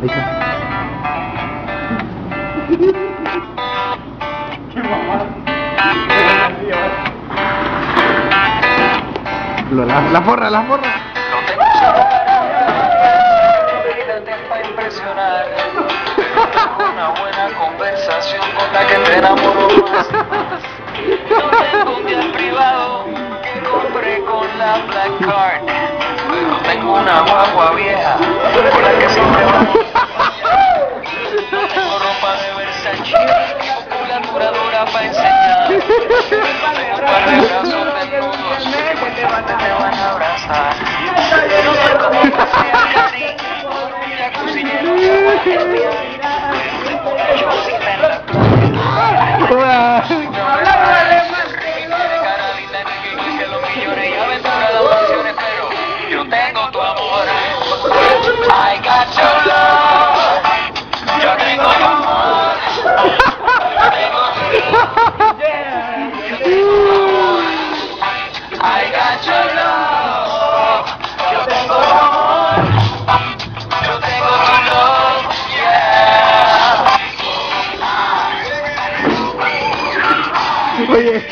Ahí está. La, la forra, la forra. Una buena conversación con la que te enamoro más. No tengo un día privado que compré con la Black Card. Un par te van a abrazar. I got your love. Yo tengo amor. Yo tengo tu love. Yeah. Oye,